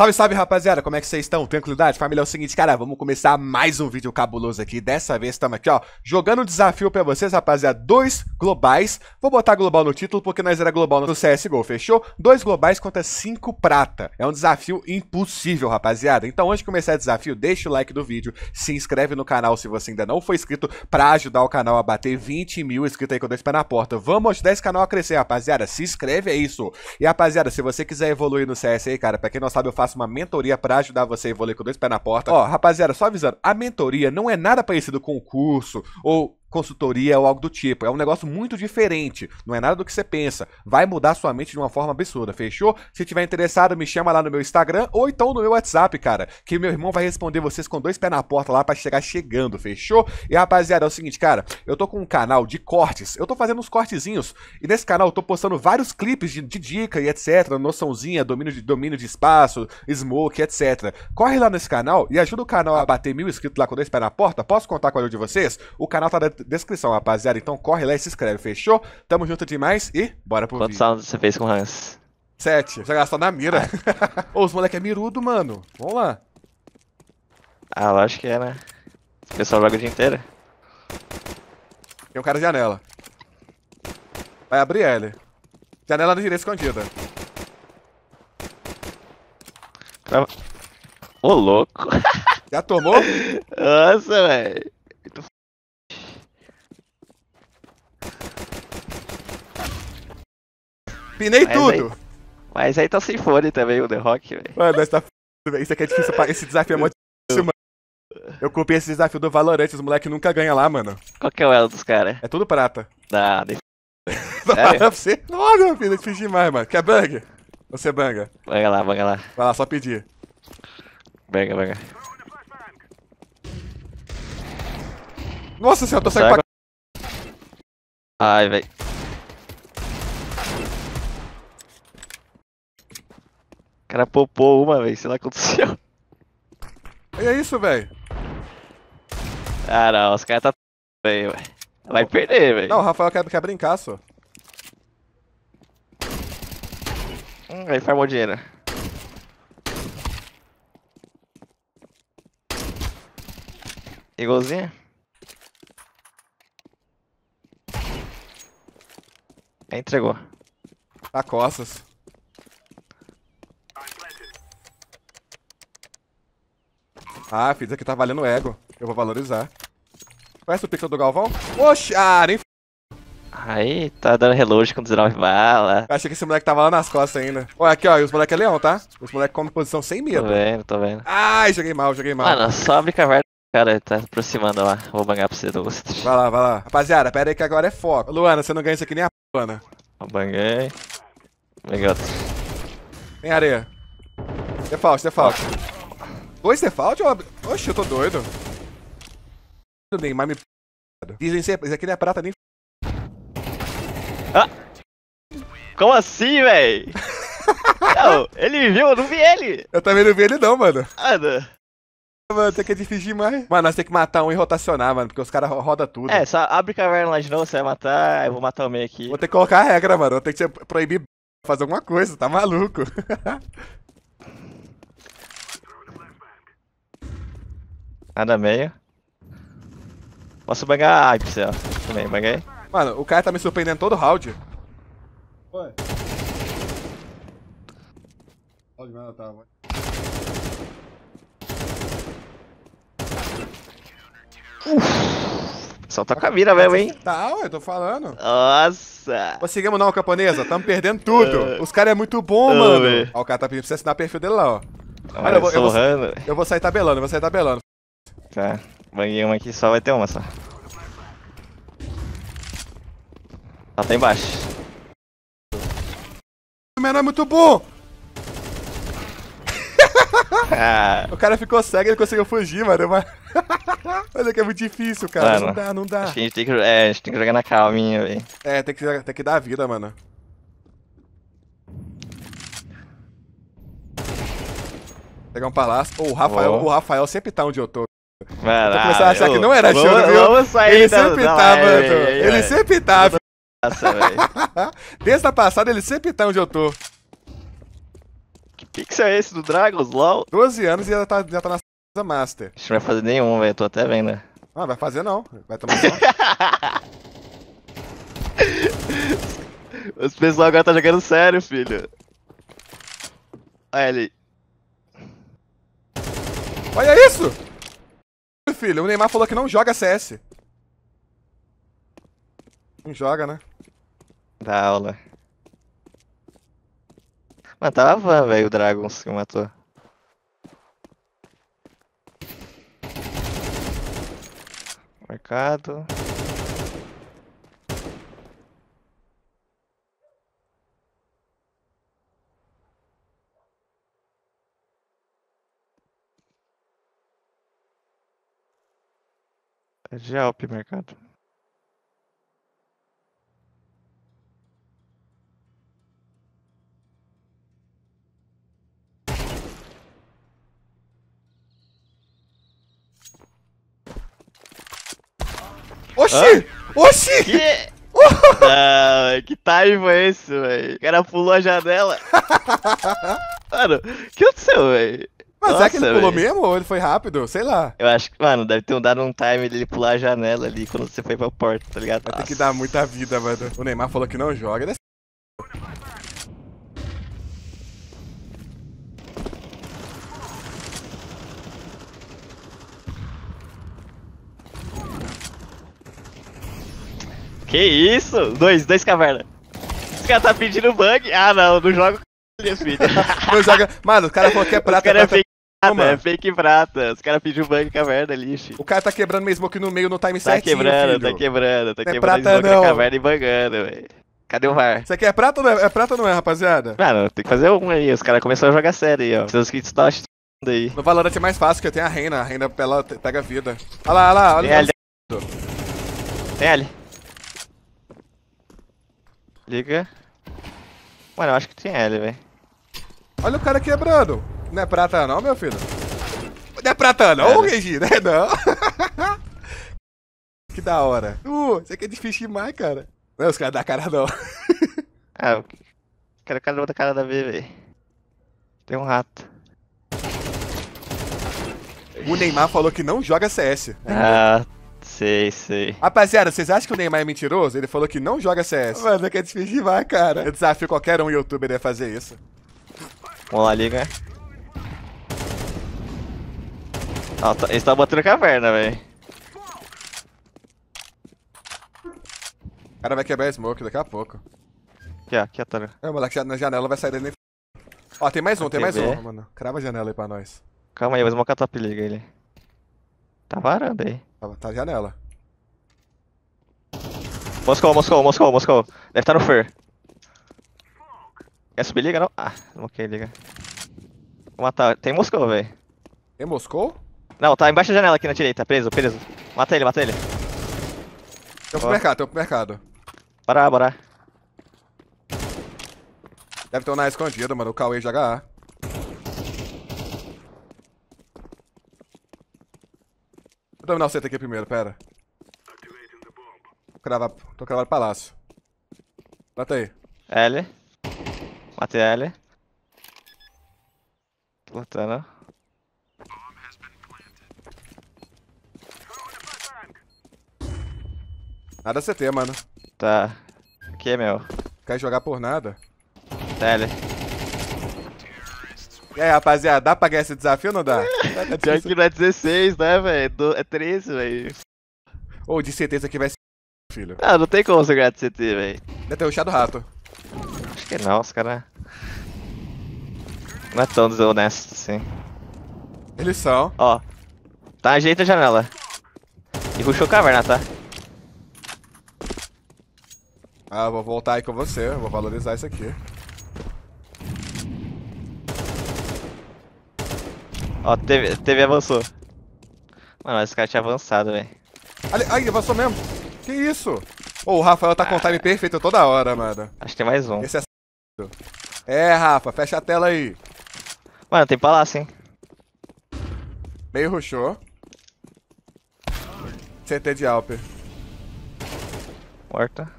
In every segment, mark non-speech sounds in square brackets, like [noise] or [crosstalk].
Salve, salve, rapaziada, como é que vocês estão? Tranquilidade? Família, é o seguinte, cara, vamos começar mais um vídeo cabuloso aqui. Dessa vez estamos aqui, ó, jogando um desafio pra vocês, rapaziada, dois globais. Vou botar global no título, porque nós era global no CSGO, fechou? Dois globais contra cinco prata. É um desafio impossível, rapaziada. Então, antes de começar o desafio, deixa o like do vídeo, se inscreve no canal se você ainda não foi inscrito, pra ajudar o canal a bater 20 mil inscritos aí com dois pés na porta. Vamos ajudar esse canal a crescer, rapaziada. Se inscreve, é isso. E, rapaziada, se você quiser evoluir no CS aí, cara, pra quem não sabe, eu faço uma mentoria para ajudar você a evoluir com dois pés na porta. Ó, rapaziada, só avisando, a mentoria não é nada parecido com o curso ou consultoria ou algo do tipo. É um negócio muito diferente. Não é nada do que você pensa. Vai mudar sua mente de uma forma absurda, fechou? Se tiver interessado, me chama lá no meu Instagram ou então no meu WhatsApp, cara. Que meu irmão vai responder vocês com dois pés na porta lá para chegar chegando, fechou? E rapaziada, é o seguinte, cara. Eu tô com um canal de cortes. Eu tô fazendo uns cortezinhos. E nesse canal eu tô postando vários clipes de, de dica e etc. Noçãozinha, domínio de, domínio de espaço, smoke, etc. Corre lá nesse canal e ajuda o canal a bater mil inscritos lá com dois pés na porta. Posso contar com a ajuda de vocês? O canal tá descrição, rapaziada. Então corre lá e se inscreve, fechou? Tamo junto demais e bora pro Quantos vídeo. você fez com o Hans? Sete. Já gastou na mira. [laughs] Ô, os moleque é mirudo, mano. Vamos lá. Ah, lógico que é, né? O pessoal joga o dia inteiro. Tem um cara de janela. Vai abrir ele. Janela na direita escondida. Ô, louco. Já tomou? [laughs] Nossa, velho. Pinei mas tudo. Aí, mas aí tá sem fone também o The Rock, velho. Mano, nós tá f... Isso aqui é difícil. Esse desafio é muito difícil, mano. Eu copiei esse desafio do Valorant, os moleques nunca ganham lá, mano. Qual que é o elo dos caras? É tudo prata. Dá, de [laughs] Sério? pra você? Não, meu filho, é difícil demais, mano. Quer bang? Você banga. Banga lá, banga lá. Vai lá, só pedir. Banga, banga. Nossa senhora, tô saindo pra... Ai, velho. Cara popou uma, velho. Sei lá o que aconteceu. E é isso, velho. Ah, não. Os caras tá... velho. Vai perder, velho. Não, o Rafael quer, quer brincar, só. Hum, aí farmou dinheiro. Igualzinho? Entregou. Tá costas. Ah, filho, isso aqui tá valendo ego. Eu vou valorizar. Conhece o pixel do Galvão? Oxi, ah, nem Aí, tá dando reload com 19 balas. Achei que esse moleque tava lá nas costas ainda. Olha aqui, ó, e os moleques é leão, tá? Os moleques comem posição sem medo. Tô vendo, tô vendo. Ai, joguei mal, joguei mal. Mano, só abre caverna. Cara, tá aproximando lá. Vou bangar pra você, Douglas. Vai lá, vai lá. Rapaziada, pera aí que agora é foco. Luana, você não ganha isso aqui nem a p, Luana. Eu banguei. Outro. Tem areia. Default, default. Dois default? Oxi, eu tô doido. Neymar me Dizem sempre, isso aqui não é prata nem ah. Como assim, véi? [laughs] não, ele me viu, eu não vi ele. Eu também não vi ele não, mano. Mano. Mano, isso aqui é difícil demais. Mano, nós temos que matar um e rotacionar, mano, porque os caras rodam tudo. É, só abre caverna lá de novo, você vai matar, eu vou matar o meio aqui. Vou ter que colocar a regra, mano. Vou ter que proibir fazer alguma coisa, tá maluco. [laughs] Nada meio. Posso bangar a Ips, ó. Também, banguei. Mano, o cara tá me surpreendendo todo round. Oi. Round mesmo, tá, vai. Só tá com a mira mesmo, hein? Tá, ué, tô falando. Nossa. Conseguimos não, camponesa. Tamo perdendo tudo. Os caras é muito bom, mano. Ó, o cara tá pedindo pra você assinar o perfil dele lá, ó. Olha, eu, vou, eu, vou, eu vou sair tabelando, eu vou sair tabelando. Tá. Banguei uma aqui, só vai ter uma só. Ela tá embaixo. O menor é muito bom! Ah. [laughs] [laughs] O cara ficou cego e ele conseguiu fugir, mano. Mas, [laughs] mas é que é muito difícil, cara. Mano, não dá, não dá. Acho que a gente tem que, é, a gente tem que jogar na calminha, velho. É, tem que, tem que dar vida, mano. Pegar um palácio. Oh, o, Rafael, o Rafael sempre tá onde eu tô. Mano, eu começar a achar eu, que não era vamos, Júlio, viu? Vamos sair ele sempre da tá, mano. Ele sempre tá. Nossa, velho. [laughs] Desde a passada ele sempre tá onde eu tô. Que pixel é esse do Dragons, LOL? 12 anos e já tá, já tá na Master. Que não vai fazer nenhum, velho. Tô até vendo. Ah, vai fazer não. Vai tomar só. [laughs] Os pessoal agora tá jogando sério, filho. Olha ele. Olha isso! Filho, o Neymar falou que não joga CS. Não joga, né? Da aula. Mano, tava van, velho, o Dragons que matou. Mercado. É de Alp, mercado. Oxi! Oxi! Que? [laughs] Não, que time foi esse, velho? O cara pulou a janela. [laughs] Mano, o que aconteceu, velho? Mas será que ele Nossa, pulou velho. mesmo ou ele foi rápido? Sei lá. Eu acho que, mano, deve ter dado um time dele pular a janela ali quando você foi pra porta, tá ligado? Vai ter que Nossa. dar muita vida, mano. O Neymar falou que não joga. Ele é Que isso? Dois, dois caverna. Os caras tá pedindo bug. Ah, não, não joga joga. Mano, o cara falou que é prata. caras é prata- fake prata, Toma. é fake prata. Os caras pediram bug caverna filho. O cara tá quebrando meu smoke no meio no time Tá certinho, quebrando, filho. tá quebrando, tá Não é quebrando na não. caverna e bugando, velho. Cadê o VAR? Isso aqui é prata ou não é? É prata ou não é, rapaziada? Mano, tem que fazer um aí. Os caras começaram a jogar sério aí, ó. Seus kits tá aí. No Valorant é mais fácil, porque tem a Reina. A Reina ela pega vida. Olha lá, olha lá. Olha. L. Tem L. Liga. Mano, eu acho que tem L, velho. Olha o cara quebrando. Não é prata não, meu filho? Não é prata não, Era. Regi, né? [laughs] Não. [laughs] que da hora. Uh, isso aqui é difícil demais, cara. Não, os caras da cara não. [laughs] Ah, eu quero cada outra cara da V, velho. Tem um rato. O Neymar falou que não joga CS. Ah, sei, sei. Rapaziada, vocês acham que o Neymar é mentiroso? Ele falou que não joga CS. Mano, é que é difícil demais, cara. Eu desafio qualquer um youtuber a fazer isso. Vamos lá, liga. Ó, tá- eles estão botando caverna, velho. O cara vai quebrar a smoke daqui a pouco. Aqui, ó, aqui, Antônio. É, o moleque na janela vai sair dele. Ó, tem mais um, tem mais TV. um, mano. Crava a janela aí pra nós. Calma aí, eu vou smocar top liga ele. Tá varando aí. Tá, tá a janela. Moscou, Moscou, Moscou, Moscou. Deve estar no Fer. Quer subir liga, não? Ah, ok, liga. Vou matar. Tem Moscou, velho. Tem Moscou? Não, tá embaixo da janela aqui na direita, preso, preso. Mata ele, mata ele. Tem pro mercado, tem pro mercado. Bora, bora. Deve ter um na escondida, mano. O Cauê joga A. Vou dominar o CT aqui primeiro, pera. Tô cravado, tô cravado palácio. Bota aí. L. Matei L. Lutando. Nada CT, mano. Tá. Aqui é meu. Quer jogar por nada. L. E aí, rapaziada, dá pra ganhar esse desafio ou não dá? [laughs] Tá Pior que não é 16, né, velho? É 13, velho. Ou de CT isso aqui vai ser filho. Ah, não tem como você ganhar de CT, velho. Deve ter o rato. Que não, os caras. Não é tão desonesto assim. Eles são. Ó. Tá, ajeita a janela. E puxou caverna, tá? Ah, eu vou voltar aí com você. eu Vou valorizar isso aqui. Ó, TV, TV avançou. Mano, esse cara tinha avançado, velho. Ali, ai, avançou mesmo. Que isso? Ô, o Rafael tá com o time perfeito toda hora, mano. Acho que tem mais um. É Rafa, fecha a tela aí. Mano, tem palácio, hein? Meio rushou. CT de Alper. Morta.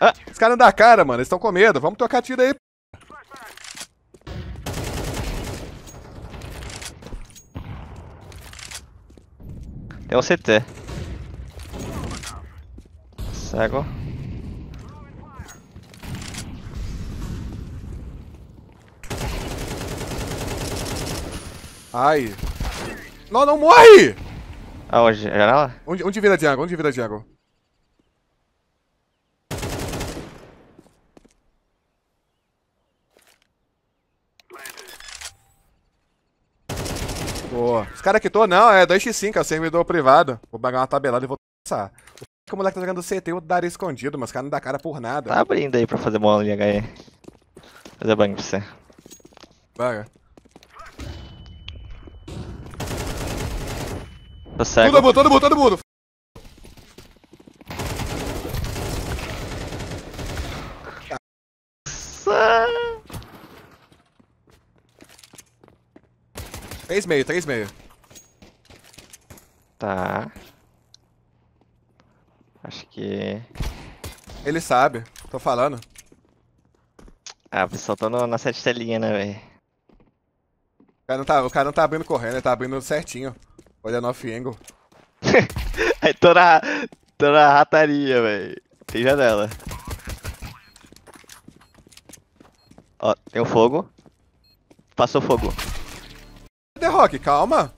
Ah! Os caras da cara, mano. Eles estão com medo. Vamos trocar tiro aí. Tem um CT. Cego. Ai. Não, não morre! Aonde? Janela? Onde, onde vira Django? Onde vira Django? Boa. Os caras quitou? Não, é 2x5, é servidor privado. Vou pagar uma tabelada e vou passar. O moleque tá jogando CT, eu daria escondido, mas os caras não dá cara por nada. Tá abrindo aí pra fazer bola de HE. Fazer bang pra você. Vaga. Tô cego. Todo mundo, todo mundo, todo mundo. Três meio, três meio. Tá. Acho que. Ele sabe, tô falando. Ah, o pessoal tá no, na sete telinha, né, velho? O cara, não tá, o cara não tá abrindo correndo, ele tá abrindo certinho. Olha no angle. [laughs] Aí tô na, tô na rataria, velho. Tem janela. Ó, tem o fogo. Passou fogo. The Rock, calma.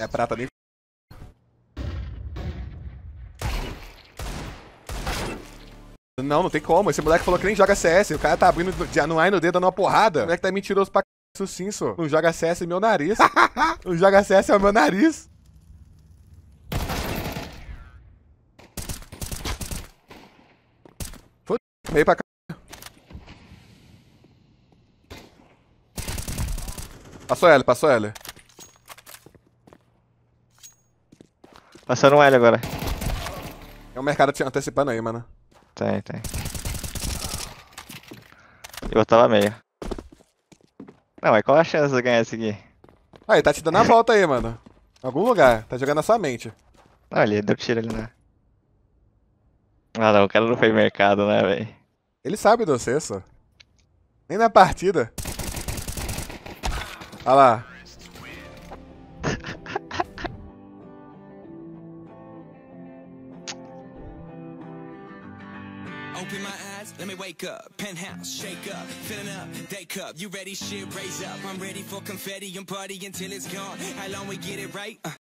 É prata nem. Não, não tem como. Esse moleque falou que nem joga CS. O cara tá abrindo no A e no D dando uma porrada. O moleque tá mentiroso pra c... Isso sim, só. Não joga CS é meu nariz. [laughs] não joga CS é o meu nariz. Foda meio pra cá. Passou L, passou L. Passando um L agora. É o mercado te antecipando aí, mano. Tem, tem. Eu tava meio. Não, mas qual a chance de ganhar esse aqui? Aí, tá te dando a volta aí, mano. Em algum lugar. Tá jogando na sua mente. Não, ele deu tiro ali, né? Ah não, o cara não foi mercado, né, velho? Ele sabe do só. Nem na partida. Olha lá. Me wake up. Penthouse, shake up, filling up, day cup. You ready? Shit, raise up. I'm ready for confetti and party until it's gone. How long we get it right? Uh.